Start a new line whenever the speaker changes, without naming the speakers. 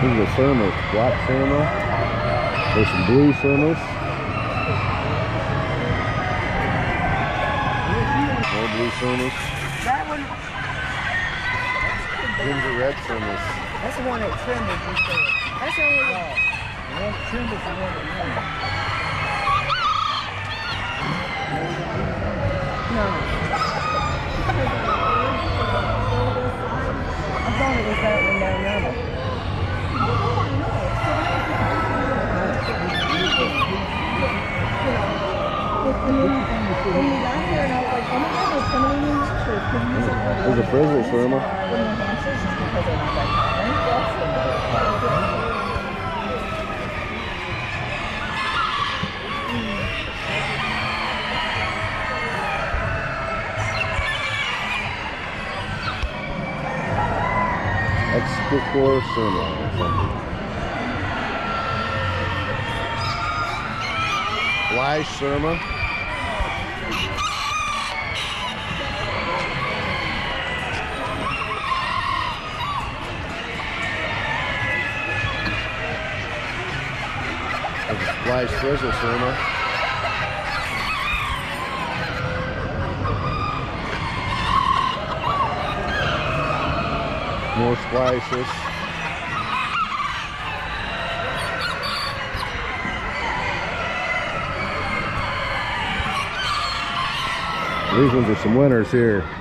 These are Sermas, black Serma. There's some blue Sermas. More blue Sermas.
That one,
Ginger red Sermas.
that's the one that trembles. That's the only one.
The one that trembles the one that
like, thank God for.
Expicor Serma or something. Fly Serma. There's Frizzle Serma. More splashes. These ones are some winners here.